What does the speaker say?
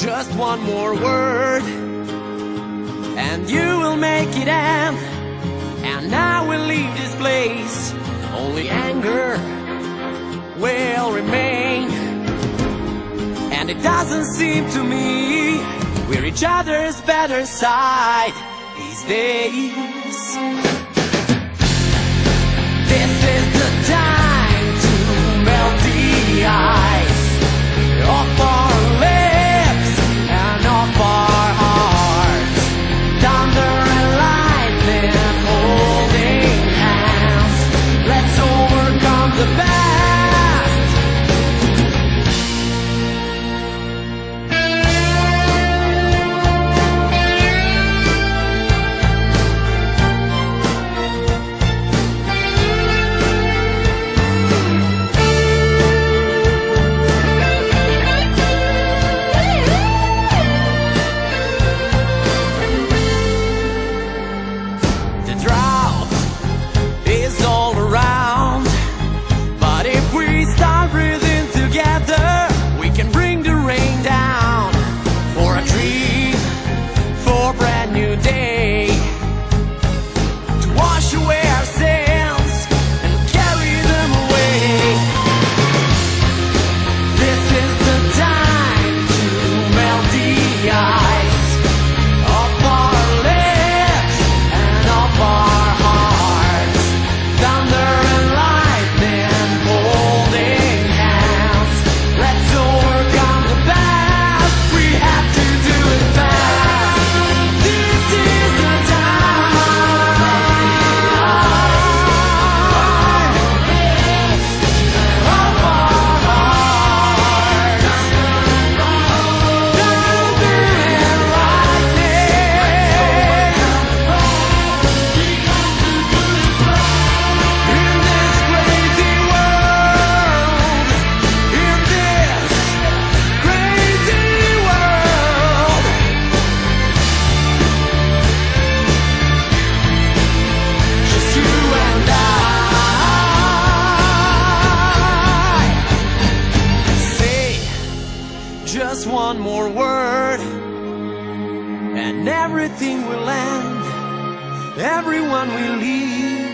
Just one more word. And you will make it end And I will leave this place. Only anger will remain. And it doesn't seem to me We're each other's better side These days. Just one more word And everything will end. Everyone will leave.